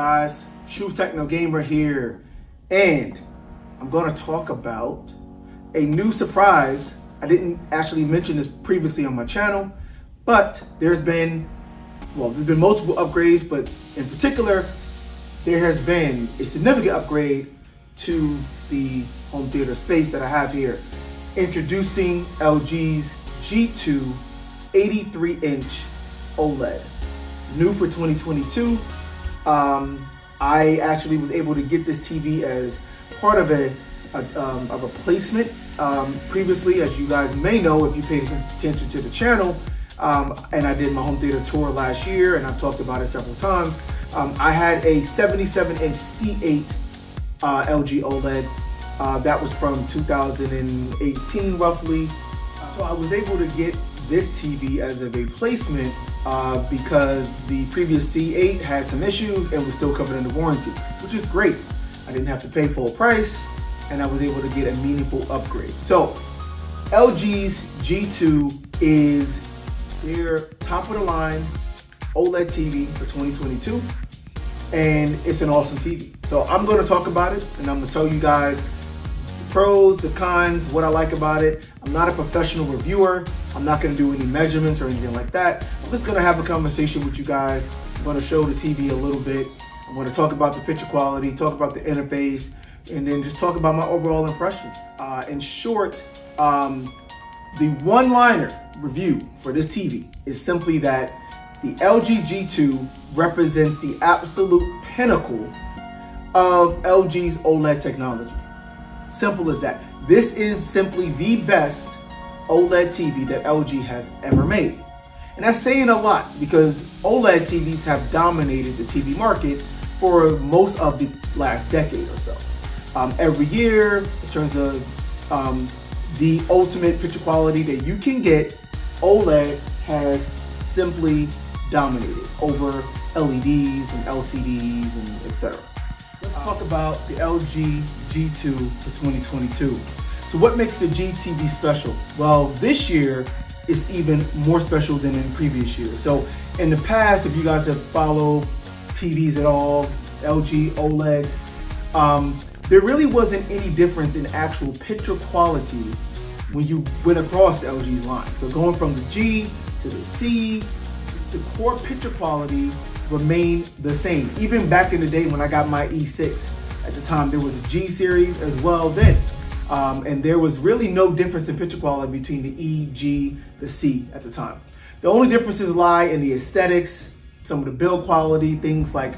Guys? True Techno Gamer here. And I'm gonna talk about a new surprise. I didn't actually mention this previously on my channel, but there's been, well, there's been multiple upgrades, but in particular, there has been a significant upgrade to the home theater space that I have here. Introducing LG's G2 83 inch OLED. New for 2022. Um, I actually was able to get this TV as part of a, a, um, a replacement. Um, previously, as you guys may know, if you paid attention to the channel, um, and I did my home theater tour last year, and I've talked about it several times. Um, I had a 77 inch C8 uh, LG OLED. Uh, that was from 2018 roughly. So I was able to get this TV as a replacement uh, because the previous C8 had some issues and was still covered under warranty, which is great. I didn't have to pay full price and I was able to get a meaningful upgrade. So LG's G2 is their top of the line OLED TV for 2022 and it's an awesome TV. So I'm gonna talk about it and I'm gonna tell you guys pros, the cons, what I like about it. I'm not a professional reviewer. I'm not gonna do any measurements or anything like that. I'm just gonna have a conversation with you guys. I'm gonna show the TV a little bit. I'm gonna talk about the picture quality, talk about the interface, and then just talk about my overall impressions. Uh, in short, um, the one-liner review for this TV is simply that the LG G2 represents the absolute pinnacle of LG's OLED technology. Simple as that. This is simply the best OLED TV that LG has ever made. And that's saying a lot because OLED TVs have dominated the TV market for most of the last decade or so. Um, every year, in terms of um, the ultimate picture quality that you can get, OLED has simply dominated over LEDs and LCDs and etc. Let's talk about the LG G2 for 2022. So what makes the GTV special? Well, this year is even more special than in previous years. So in the past, if you guys have followed TVs at all, LG OLEDs, um, there really wasn't any difference in actual picture quality when you went across LG's line. So going from the G to the C, the core picture quality remained the same. Even back in the day when I got my E6, at the time there was a G series as well then. Um, and there was really no difference in picture quality between the E, G, the C at the time. The only differences lie in the aesthetics, some of the build quality, things like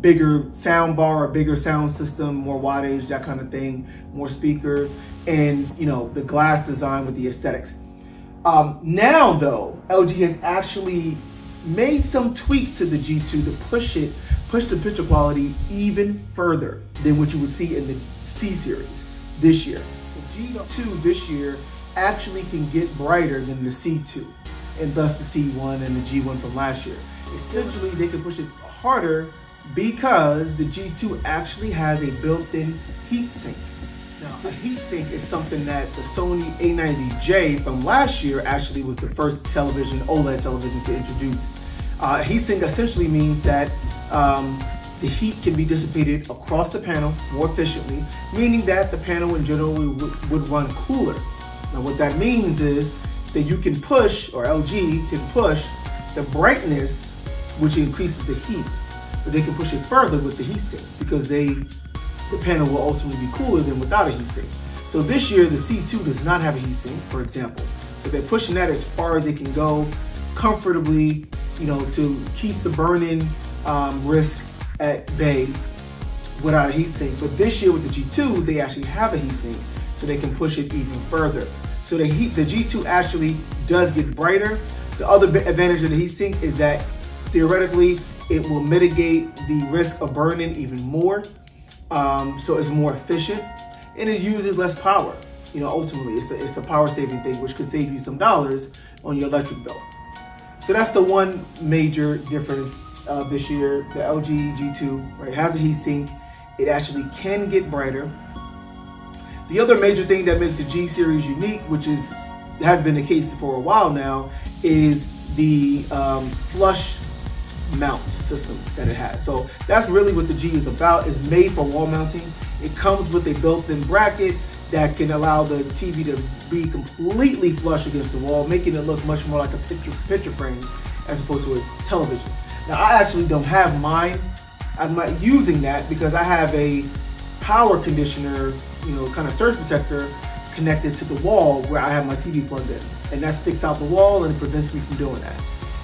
bigger sound bar, a bigger sound system, more wattage, that kind of thing, more speakers, and you know the glass design with the aesthetics. Um, now though, LG has actually made some tweaks to the G2 to push it, push the picture quality even further than what you would see in the C series this year. The G2 this year actually can get brighter than the C2 and thus the C1 and the G1 from last year. Essentially, they can push it harder because the G2 actually has a built-in heat sink. Now, a heat sink is something that the Sony A90J from last year actually was the first television, OLED television to introduce. Uh, heat sink essentially means that um, the heat can be dissipated across the panel more efficiently, meaning that the panel in general would, would run cooler. Now what that means is that you can push, or LG can push, the brightness, which increases the heat, but they can push it further with the heatsink because they, the panel will ultimately be cooler than without a heatsink. So this year, the C2 does not have a heatsink, for example. So they're pushing that as far as it can go comfortably, you know, to keep the burn-in um, risk at bay without a heat sink. But this year with the G2, they actually have a heat sink, so they can push it even further. So the heat, the G2 actually does get brighter. The other advantage of the heat sink is that theoretically it will mitigate the risk of burn-in even more. Um, so it's more efficient and it uses less power. You know, ultimately it's a, it's a power saving thing, which could save you some dollars on your electric bill. So that's the one major difference uh, this year. The LG G2 right, has a heatsink. It actually can get brighter. The other major thing that makes the G series unique, which is has been the case for a while now, is the um, flush mount system that it has. So that's really what the G is about. It's made for wall mounting. It comes with a built-in bracket that can allow the TV to be completely flush against the wall, making it look much more like a picture picture frame as opposed to a television. Now I actually don't have mine. I'm not using that because I have a power conditioner, you know, kind of surge protector connected to the wall where I have my TV plugged in. And that sticks out the wall and prevents me from doing that.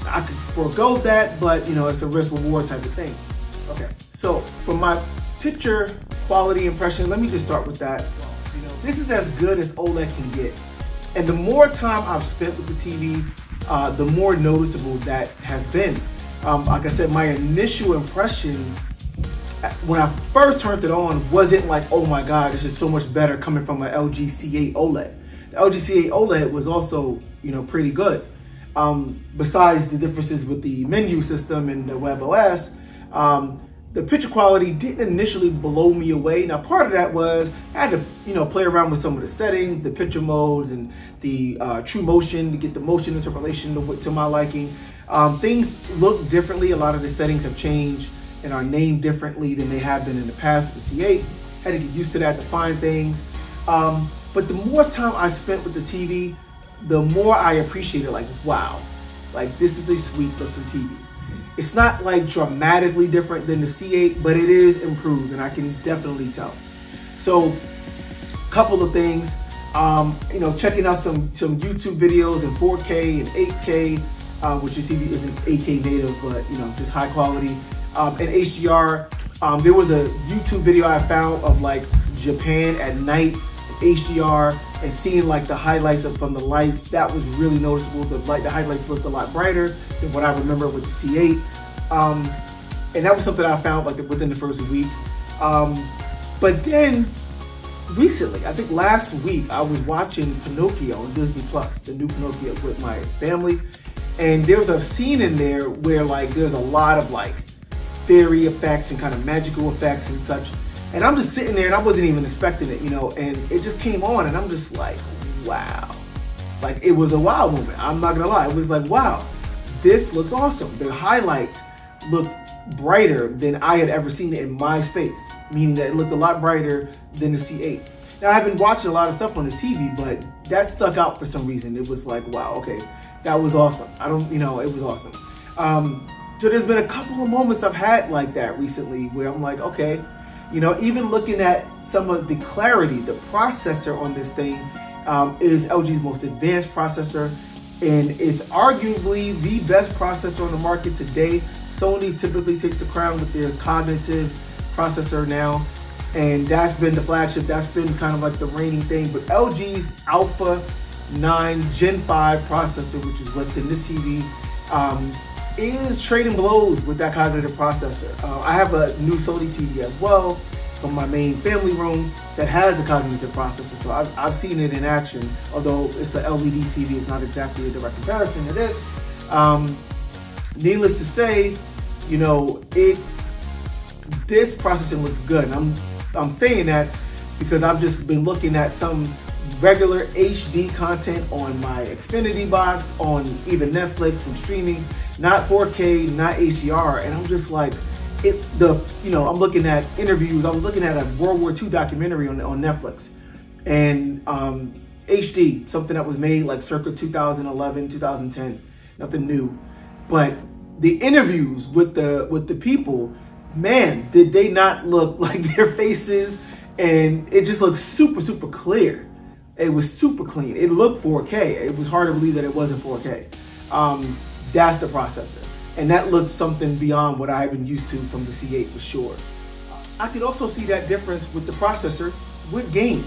I could forego that, but you know, it's a risk reward type of thing. Okay, so for my picture quality impression, let me just start with that. This is as good as OLED can get. And the more time I've spent with the TV, uh, the more noticeable that has been. Um, like I said, my initial impressions when I first turned it on wasn't like, oh my God, this is so much better coming from an LG C8 OLED. The LG C8 OLED was also, you know, pretty good. Um, besides the differences with the menu system and the WebOS, um, the picture quality didn't initially blow me away. Now, part of that was I had to, you know, play around with some of the settings, the picture modes, and the uh, true motion to get the motion interpolation to, to my liking. Um, things look differently. A lot of the settings have changed and are named differently than they have been in the past with the C8. Had to get used to that to find things. Um, but the more time I spent with the TV, the more I appreciated. Like, wow, like this is a sweet looking TV. It's not like dramatically different than the C8, but it is improved, and I can definitely tell. So, couple of things. Um, you know, checking out some some YouTube videos in 4K and 8K, uh, which your TV isn't 8K native, but you know, just high quality. Um, and HDR. Um, there was a YouTube video I found of like Japan at night, HDR, and seeing like the highlights from the lights. That was really noticeable. The light, the highlights looked a lot brighter than what I remember with the C8. Um, and that was something I found like within the first week. Um, but then recently, I think last week, I was watching Pinocchio on Disney Plus, the new Pinocchio with my family. And there was a scene in there where like there's a lot of like fairy effects and kind of magical effects and such. And I'm just sitting there and I wasn't even expecting it, you know, and it just came on and I'm just like, wow. Like it was a wow moment. I'm not gonna lie. It was like, wow, this looks awesome. The highlights looked brighter than I had ever seen it in my space, meaning that it looked a lot brighter than the C8. Now I've been watching a lot of stuff on the TV, but that stuck out for some reason. It was like, wow, okay, that was awesome. I don't, you know, it was awesome. Um, so there's been a couple of moments I've had like that recently where I'm like, okay, you know, even looking at some of the clarity, the processor on this thing um, is LG's most advanced processor and it's arguably the best processor on the market today. Sony typically takes the crown with their cognitive processor now, and that's been the flagship. That's been kind of like the reigning thing. But LG's Alpha 9 Gen 5 processor, which is what's in this TV, um, is trading blows with that cognitive processor. Uh, I have a new Sony TV as well from my main family room that has a cognitive processor. So I've, I've seen it in action, although it's an LED TV, it's not exactly a direct comparison to this. Um, needless to say, you know, it this processing looks good. And I'm I'm saying that because I've just been looking at some regular HD content on my Xfinity box, on even Netflix and streaming, not 4K, not HDR, and I'm just like, it the you know I'm looking at interviews. I was looking at a World War II documentary on on Netflix, and um, HD, something that was made like circa 2011, 2010, nothing new, but the interviews with the with the people, man, did they not look like their faces, and it just looks super super clear. It was super clean. It looked 4K. It was hard to believe that it wasn't 4K. Um, that's the processor. And that looks something beyond what I've been used to from the C8 for sure. I could also see that difference with the processor with games.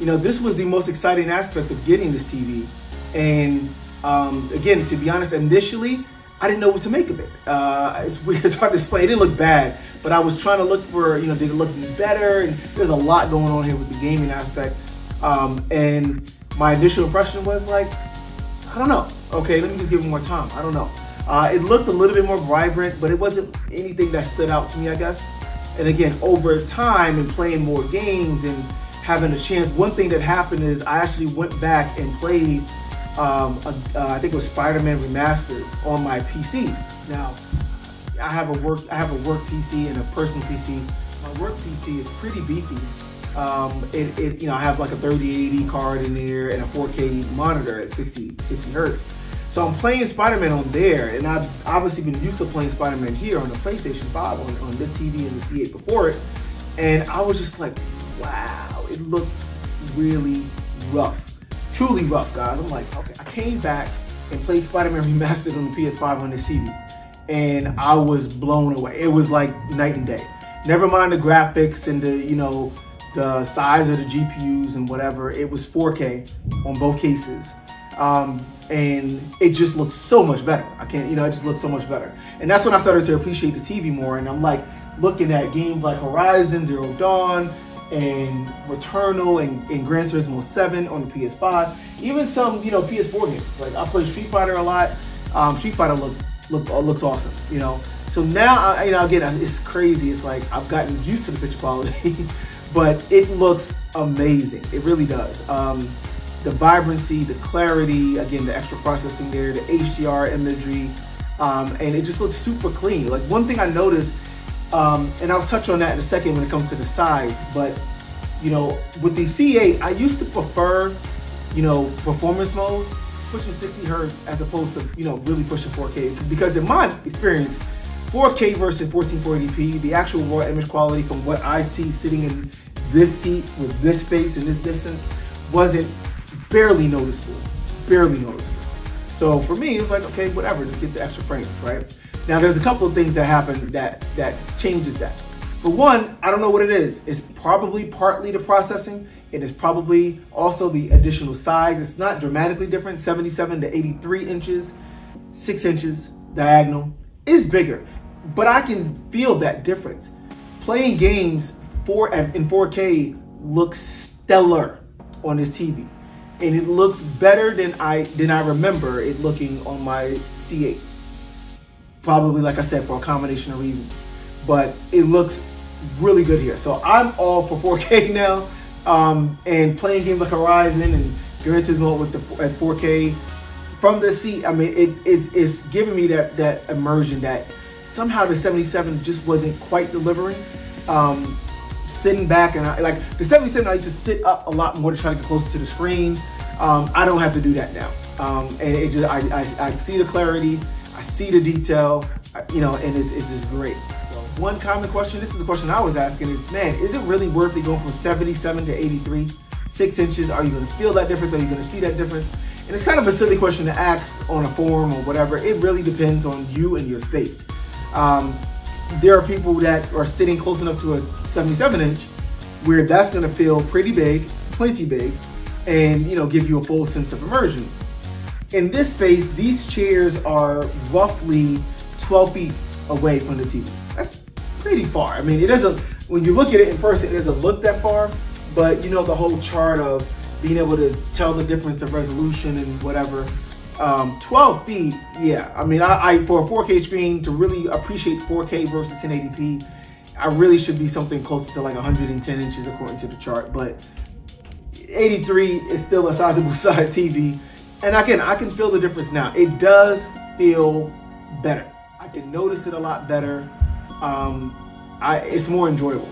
You know, this was the most exciting aspect of getting this TV. And um, again, to be honest, initially, I didn't know what to make of it. Uh, it's weird, it's hard to explain. It didn't look bad, but I was trying to look for, you know, did it look better? And there's a lot going on here with the gaming aspect. Um, and my initial impression was like, I don't know. Okay, let me just give it more time. I don't know. Uh, it looked a little bit more vibrant, but it wasn't anything that stood out to me, I guess. And again, over time and playing more games and having a chance, one thing that happened is I actually went back and played, um, a, uh, I think it was Spider-Man Remastered on my PC. Now, I have a work I have a work PC and a personal PC. My work PC is pretty beefy. Um, it, it, you know, I have like a 3080 card in there and a 4K monitor at 60, 60 hertz. So I'm playing Spider-Man on there, and I've obviously been used to playing Spider-Man here on the PlayStation 5 on, on this TV and the C8 before it. And I was just like, wow, it looked really rough. Truly rough, guys. I'm like, okay, I came back and played Spider-Man Remastered on the PS5 on the TV, and I was blown away. It was like night and day. Never mind the graphics and the, you know, the size of the GPUs and whatever. It was 4K on both cases. Um, and it just looks so much better. I can't, you know, it just looks so much better. And that's when I started to appreciate the TV more. And I'm like looking at games like Horizon Zero Dawn and Returnal and, and Gran Turismo 7 on the PS5. Even some, you know, PS4 games. Like I play Street Fighter a lot. Um, Street Fighter look, look uh, looks awesome, you know. So now, I, you know, again, it's crazy. It's like I've gotten used to the picture quality, but it looks amazing. It really does. Um, the vibrancy, the clarity, again, the extra processing there, the HDR imagery, um, and it just looks super clean. Like one thing I noticed, um, and I'll touch on that in a second when it comes to the size, but you know, with the C8, I used to prefer, you know, performance modes, pushing 60 hertz as opposed to, you know, really pushing 4K. Because in my experience, 4K versus 1440p, the actual raw image quality from what I see sitting in this seat with this space and this distance wasn't barely noticeable, barely noticeable. So for me, it's like, okay, whatever, just get the extra frames, right? Now there's a couple of things that happen that, that changes that. For one, I don't know what it is. It's probably partly the processing. It is probably also the additional size. It's not dramatically different, 77 to 83 inches, six inches diagonal is bigger, but I can feel that difference. Playing games for in 4K looks stellar on this TV and it looks better than I than I remember it looking on my C8. Probably, like I said, for a combination of reasons, but it looks really good here. So I'm all for 4K now, um, and playing games like Horizon and Gran Turismo with the at 4K from the seat. I mean, it, it it's giving me that that immersion that somehow the 77 just wasn't quite delivering. Um, sitting back and I, like the 77, I used to sit up a lot more to try to get closer to the screen. Um, I don't have to do that now. Um, and it just, I, I, I, see the clarity, I see the detail, you know, and it's, it's just great. One common question, this is the question I was asking is, man, is it really worth it going from 77 to 83? Six inches, are you gonna feel that difference? Are you gonna see that difference? And it's kind of a silly question to ask on a forum or whatever. It really depends on you and your space. Um, there are people that are sitting close enough to a 77 inch where that's gonna feel pretty big, plenty big, and you know give you a full sense of immersion. In this space, these chairs are roughly 12 feet away from the TV. That's pretty far. I mean, it doesn't, when you look at it in person, it doesn't look that far, but you know, the whole chart of being able to tell the difference of resolution and whatever. Um, 12 feet, yeah. I mean, I, I for a 4K screen to really appreciate 4K versus 1080p, I really should be something closer to like 110 inches according to the chart. But 83 is still a sizable size TV. And again, I can feel the difference now. It does feel better. I can notice it a lot better. Um, I, it's more enjoyable.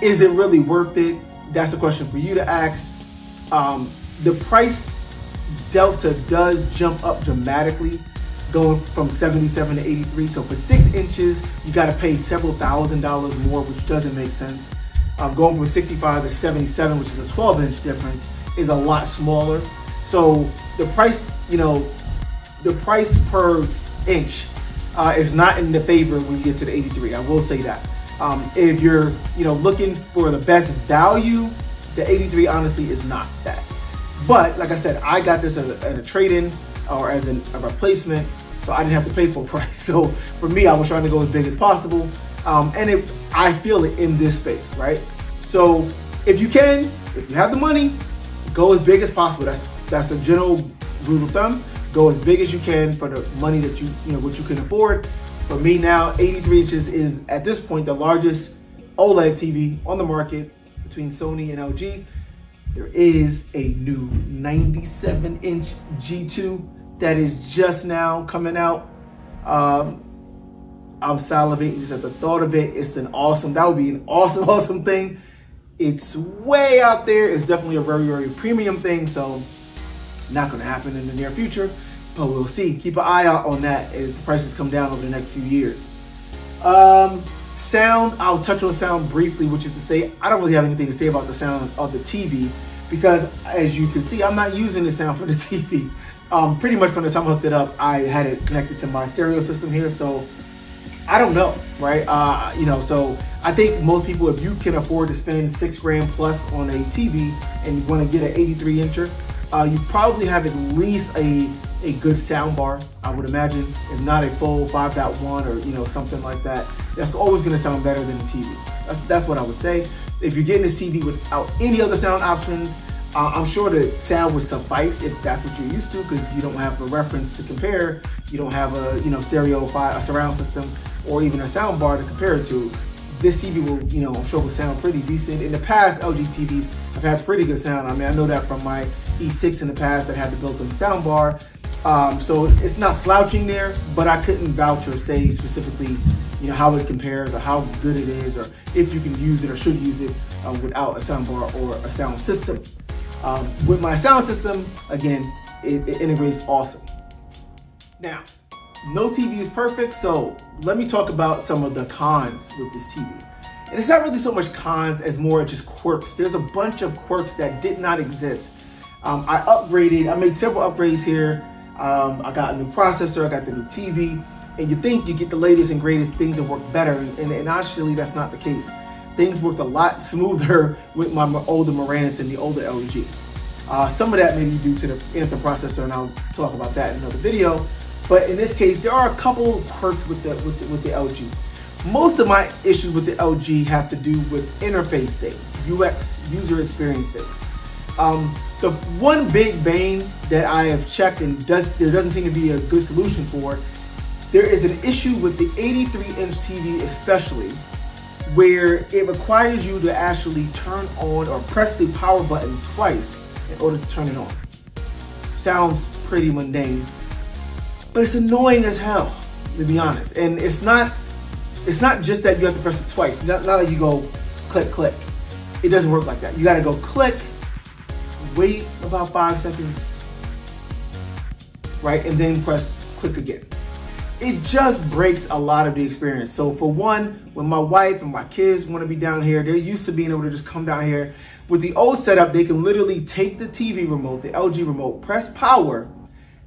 Is it really worth it? That's a question for you to ask. Um, the price delta does jump up dramatically going from 77 to 83. So for six inches, you got to pay several thousand dollars more, which doesn't make sense. Um, going from 65 to 77, which is a 12 inch difference, is a lot smaller. So the price, you know, the price per inch uh, is not in the favor when you get to the 83. I will say that. Um, if you're, you know, looking for the best value, the 83 honestly is not that. But like I said, I got this as a, a trade-in or as an, a replacement, so I didn't have to pay full price. So for me, I was trying to go as big as possible, um, and it, I feel it in this space, right? So if you can, if you have the money, go as big as possible. That's that's the general rule of thumb. Go as big as you can for the money that you you know what you can afford. For me now, 83 inches is at this point the largest OLED TV on the market between Sony and LG. There is a new 97 inch G2 that is just now coming out. Um, I'm salivating just at the thought of it. It's an awesome, that would be an awesome, awesome thing. It's way out there. It's definitely a very, very premium thing. So not going to happen in the near future, but we'll see. Keep an eye out on that as the prices come down over the next few years. Um, sound, I'll touch on sound briefly, which is to say, I don't really have anything to say about the sound of the TV because as you can see, I'm not using the sound for the TV. Um, pretty much from the time I hooked it up, I had it connected to my stereo system here. So I don't know, right? Uh, you know, so I think most people, if you can afford to spend six grand plus on a TV and you want to get an 83 incher, uh, you probably have at least a, a good sound bar, I would imagine. If not a full 5.1 or, you know, something like that. That's always going to sound better than a TV. That's, that's what I would say. If you're getting a TV without any other sound options, uh, I'm sure the sound would suffice if that's what you're used to because you don't have a reference to compare. You don't have a, you know, stereo, a surround system or even a sound bar to compare it to, this TV will, you know, I'm sure will sound pretty decent. In the past, LG TVs have had pretty good sound. I mean, I know that from my E6 in the past that had the built-in sound bar. Um, so it's not slouching there, but I couldn't vouch or say specifically, you know, how it compares or how good it is or if you can use it or should use it uh, without a soundbar or a sound system. Um, with my sound system, again, it, it integrates awesome. Now, no TV is perfect, so let me talk about some of the cons with this TV. And it's not really so much cons as more just quirks. There's a bunch of quirks that did not exist. Um, I upgraded, I made several upgrades here. Um, I got a new processor, I got the new TV, and you think you get the latest and greatest things that work better, and, and, actually that's not the case. Things worked a lot smoother with my older Marantz and the older LG. Uh, some of that may be due to the Anthem processor, and I'll talk about that in another video. But in this case, there are a couple quirks with the, with the, with the LG. Most of my issues with the LG have to do with interface things, UX, user experience things. Um, the one big bane that I have checked and does, there doesn't seem to be a good solution for, there is an issue with the 83 inch TV especially, where it requires you to actually turn on or press the power button twice in order to turn it on. Sounds pretty mundane, but it's annoying as hell, to be honest. And it's not it's not just that you have to press it twice. Not, not like you go click, click. It doesn't work like that. You gotta go click, wait about five seconds, right? And then press click again. It just breaks a lot of the experience. So for one, when my wife and my kids wanna be down here, they're used to being able to just come down here. With the old setup, they can literally take the TV remote, the LG remote, press power,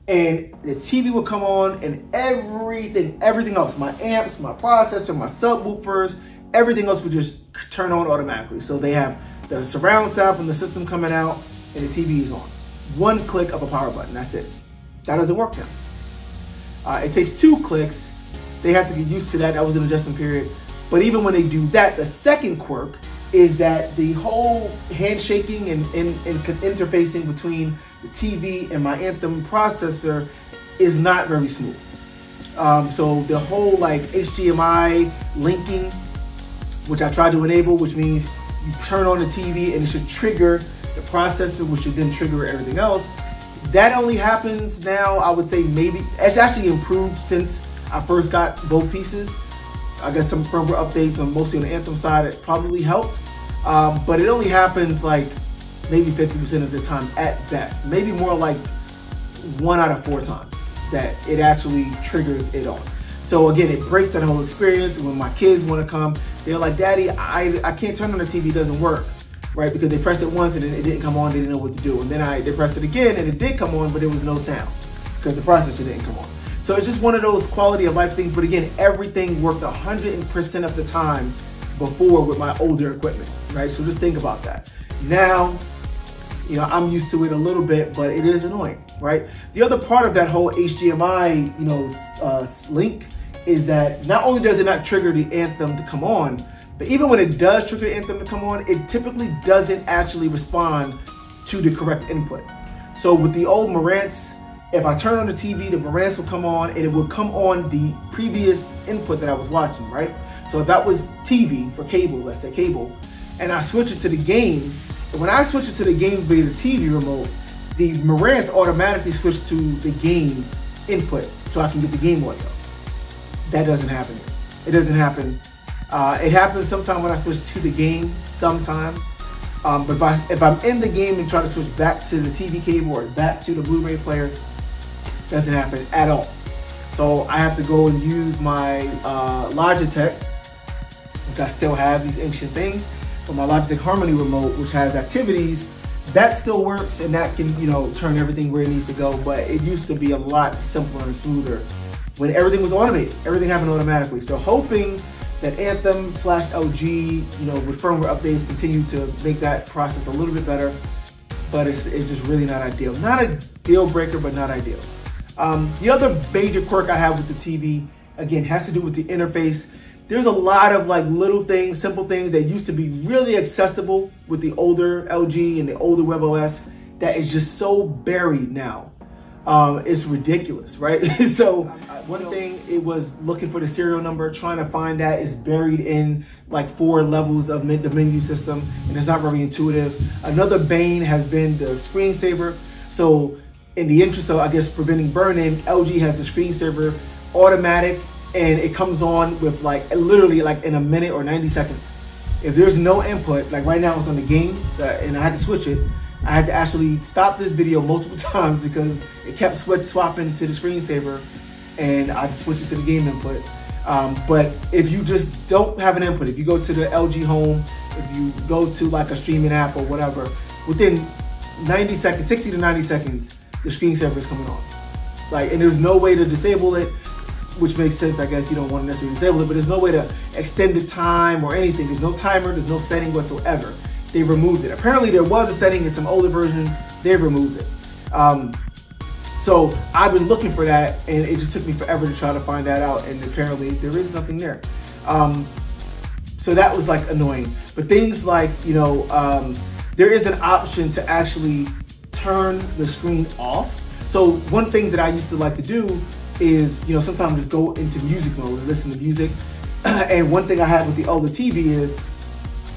and the TV would come on and everything, everything else, my amps, my processor, my subwoofers, everything else would just turn on automatically. So they have the surround sound from the system coming out and the TV is on. One click of a power button, that's it. That doesn't work now. Uh, it takes two clicks. They have to get used to that. That was an adjustment period. But even when they do that, the second quirk is that the whole handshaking and, and, and interfacing between the TV and my Anthem processor is not very smooth. Um, so the whole like HDMI linking, which I tried to enable, which means you turn on the TV and it should trigger the processor, which should then trigger everything else. That only happens now, I would say maybe, it's actually improved since I first got both pieces. I guess some firmware updates on mostly on the Anthem side, it probably helped. Um, but it only happens like maybe 50% of the time at best. Maybe more like one out of four times that it actually triggers it on. So again, it breaks that whole experience. When my kids want to come, they're like, Daddy, I, I can't turn on the TV, it doesn't work. Right, because they pressed it once and it didn't come on, they didn't know what to do. And then I they pressed it again and it did come on, but there was no sound because the processor didn't come on. So it's just one of those quality of life things. But again, everything worked 100% of the time before with my older equipment, right? So just think about that. Now, you know, I'm used to it a little bit, but it is annoying, right? The other part of that whole HDMI, you know, uh, link is that not only does it not trigger the Anthem to come on, but even when it does trigger the Anthem to come on, it typically doesn't actually respond to the correct input. So with the old Marantz, if I turn on the TV, the Marantz will come on and it will come on the previous input that I was watching, right? So if that was TV for cable, let's say cable, and I switch it to the game, when I switch it to the game via the TV remote, the Marantz automatically switch to the game input so I can get the game audio. That doesn't happen here. It doesn't happen. Uh, it happens sometime when I switch to the game, sometime. Um, but if, I, if I'm in the game and try to switch back to the TV cable or back to the Blu-ray player, doesn't happen at all. So I have to go and use my uh, Logitech, which I still have these ancient things, but my Logitech Harmony remote, which has activities, that still works and that can, you know, turn everything where it needs to go. But it used to be a lot simpler and smoother when everything was automated. Everything happened automatically. So hoping that Anthem slash LG, you know, with firmware updates continue to make that process a little bit better. But it's, it's just really not ideal. Not a deal breaker, but not ideal. Um, the other major quirk I have with the TV, again, has to do with the interface. There's a lot of like little things, simple things that used to be really accessible with the older LG and the older WebOS that is just so buried now. Um, it's ridiculous, right? so one thing it was looking for the serial number, trying to find that is buried in like four levels of the menu system, and it's not very intuitive. Another bane has been the screensaver. So in the interest of, I guess, preventing burn-in, LG has the screensaver automatic and it comes on with like literally like in a minute or 90 seconds. If there's no input, like right now it's on the game uh, and I had to switch it, I had to actually stop this video multiple times because it kept switch swapping to the screensaver and I switched it to the game input. Um, but if you just don't have an input, if you go to the LG Home, if you go to like a streaming app or whatever, within 90 seconds, 60 to 90 seconds, the screensaver is coming on. Like, and there's no way to disable it, which makes sense. I guess you don't want to necessarily disable it, but there's no way to extend the time or anything. There's no timer. There's no setting whatsoever. They removed it. Apparently, there was a setting in some older versions. They removed it. Um, so I've been looking for that, and it just took me forever to try to find that out. And apparently, there is nothing there. Um, so that was like annoying. But things like you know, um, there is an option to actually turn the screen off. So one thing that I used to like to do is, you know, sometimes just go into music mode and listen to music. and one thing I had with the older TV is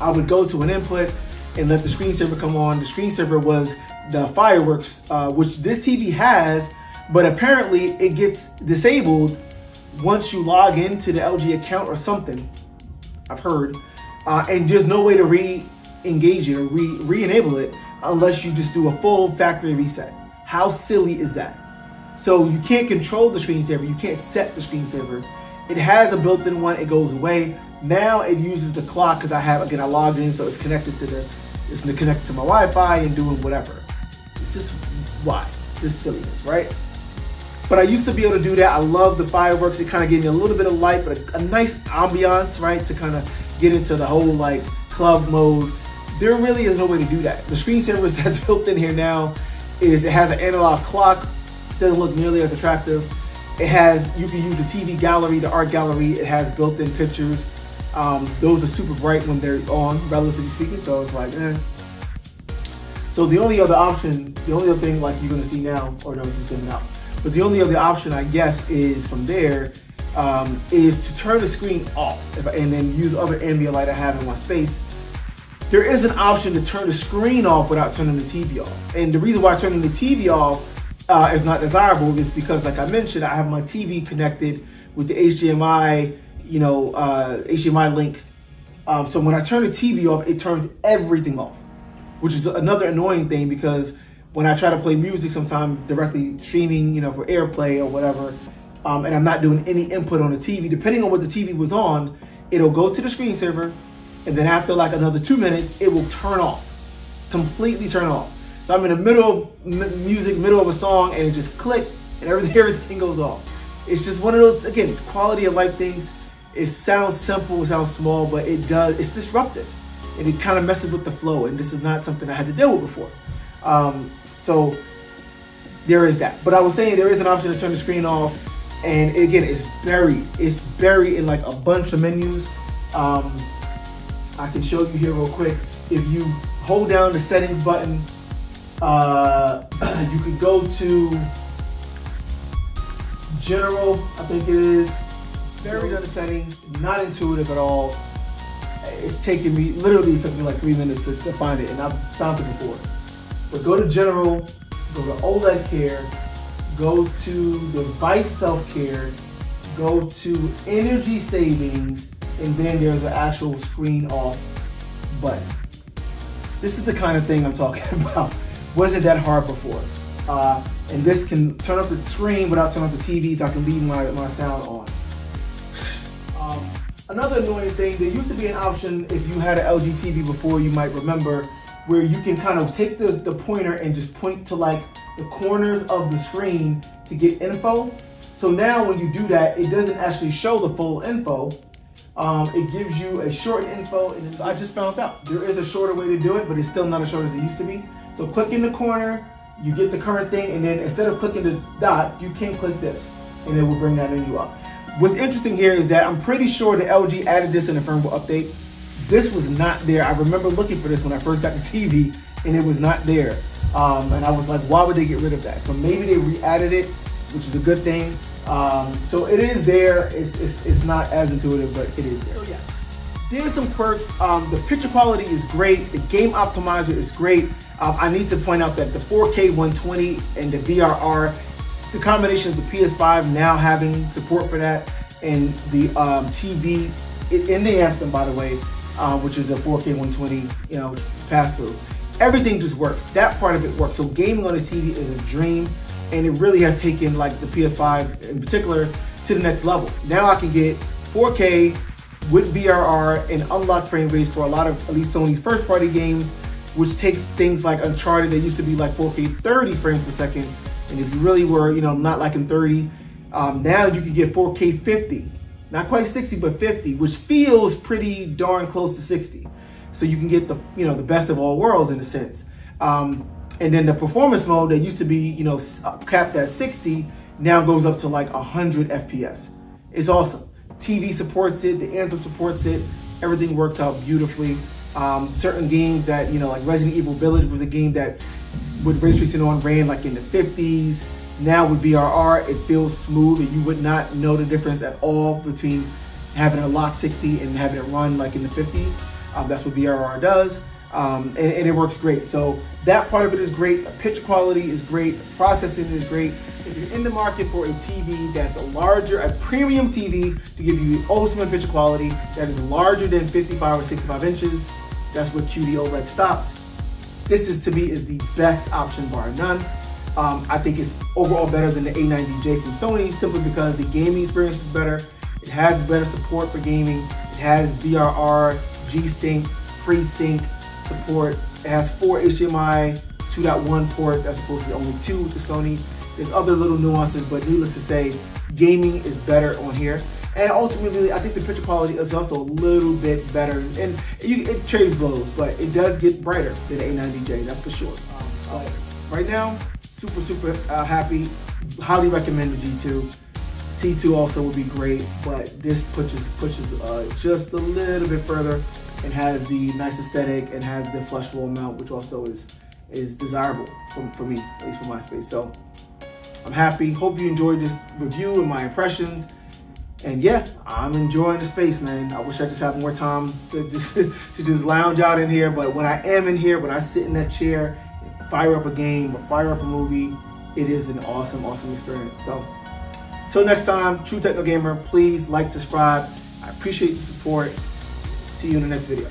I would go to an input and let the screensaver come on. The screensaver was the fireworks, uh, which this TV has, but apparently it gets disabled once you log into the LG account or something. I've heard, uh, and there's no way to re-engage it or re- re-enable it unless you just do a full factory reset. How silly is that? So you can't control the screensaver, you can't set the screensaver. It has a built-in one, it goes away. Now it uses the clock because I have, again, I logged in, so it's connected to the, it's connected to my Wi-Fi and doing whatever. It's just, why? Just silliness, right? But I used to be able to do that. I love the fireworks. It kind of gave me a little bit of light, but a, a nice ambiance, right? To kind of get into the whole like club mode there really is no way to do that. The screensaver that's built in here now is it has an analog clock, doesn't look nearly as attractive. It has, you can use the TV gallery, the art gallery, it has built-in pictures. Um, those are super bright when they're on, relatively speaking, so it's like, eh. So the only other option, the only other thing like you're gonna see now, or no, it's just out. But the only other option, I guess, is from there, um, is to turn the screen off if, and then use other ambient light I have in my space there is an option to turn the screen off without turning the TV off. And the reason why turning the TV off uh, is not desirable is because, like I mentioned, I have my TV connected with the HDMI, you know, uh, HDMI link. Um, so when I turn the TV off, it turns everything off, which is another annoying thing because when I try to play music sometimes directly streaming, you know, for AirPlay or whatever, um, and I'm not doing any input on the TV, depending on what the TV was on, it'll go to the screensaver, and then after like another two minutes, it will turn off, completely turn off. So I'm in the middle of music, middle of a song, and it just click, and everything everything goes off. It's just one of those again quality of life things. It sounds simple, it sounds small, but it does. It's disruptive, and it kind of messes with the flow. And this is not something I had to deal with before. Um, so there is that. But I was saying there is an option to turn the screen off, and again, it's buried. It's buried in like a bunch of menus. Um, I can show you here real quick. If you hold down the settings button, uh, you could go to general, I think it is. Very the settings, not intuitive at all. It's taken me, literally it took me like three minutes to, to find it and I've found it before. But go to general, go to OLED care, go to device self-care, go to energy savings, and then there's an actual screen off button. This is the kind of thing I'm talking about. Wasn't that hard before. Uh, and this can turn up the screen without turning up the TV so I can leave my, my sound on. Another annoying thing, there used to be an option if you had an LG TV before, you might remember, where you can kind of take the, the pointer and just point to like the corners of the screen to get info. So now when you do that, it doesn't actually show the full info. Um, it gives you a short info, and I just found out there is a shorter way to do it, but it's still not as short as it used to be. So click in the corner, you get the current thing, and then instead of clicking the dot, you can click this, and it will bring that menu up. What's interesting here is that I'm pretty sure the LG added this in the firmware update. This was not there. I remember looking for this when I first got the TV, and it was not there. Um, and I was like, why would they get rid of that? So maybe they re-added it, which is a good thing. Um, so it is there. It's, it's, it's not as intuitive, but it is there. So yeah, there's some perks. Um, the picture quality is great. The game optimizer is great. Um, I need to point out that the 4K 120 and the VRR, the combination of the PS5 now having support for that and the um, TV in the Anthem, by the way, uh, which is a 4K 120, you know, pass through. Everything just works. That part of it works. So gaming on a TV is a dream and it really has taken like the PS5 in particular to the next level. Now I can get 4K with VRR and unlocked frame rates for a lot of at least Sony first party games, which takes things like Uncharted that used to be like 4K 30 frames per second. And if you really were, you know, not liking 30, um, now you can get 4K 50. Not quite 60, but 50, which feels pretty darn close to 60. So you can get the, you know, the best of all worlds in a sense. Um, and then the performance mode that used to be, you know, uh, capped at 60 now goes up to like 100 FPS. It's awesome. TV supports it, the Anthem supports it, everything works out beautifully. Um, certain games that, you know, like Resident Evil Village was a game that with ray tracing on ran like in the 50s. Now with VRR, it feels smooth and you would not know the difference at all between having a lock 60 and having it run like in the 50s. Um, that's what VRR does um, and, and, it works great. So that part of it is great. The picture quality is great. The processing is great. If you're in the market for a TV that's a larger, a premium TV to give you the ultimate picture quality that is larger than 55 or 65 inches, that's where QD OLED stops. This is to me is the best option bar none. Um, I think it's overall better than the A90J from Sony simply because the gaming experience is better. It has better support for gaming. It has VRR, G-Sync, FreeSync, support. It has four HDMI 2.1 ports as opposed to only two with the Sony. There's other little nuances, but needless to say, gaming is better on here. And ultimately, I think the picture quality is also a little bit better. And you, it trades blows, but it does get brighter than A90J, that's for sure. Um, right now, super, super uh, happy. Highly recommend the G2. C2 also would be great, but this pushes pushes uh, just a little bit further and has the nice aesthetic and has the flushable mount, which also is is desirable for, for me, at least for my space. So I'm happy. Hope you enjoyed this review and my impressions. And yeah, I'm enjoying the space, man. I wish I just had more time to just, to just lounge out in here. But when I am in here, when I sit in that chair, fire up a game or fire up a movie, it is an awesome, awesome experience. So till next time, True Techno Gamer, please like, subscribe. I appreciate the support. See you in the next video.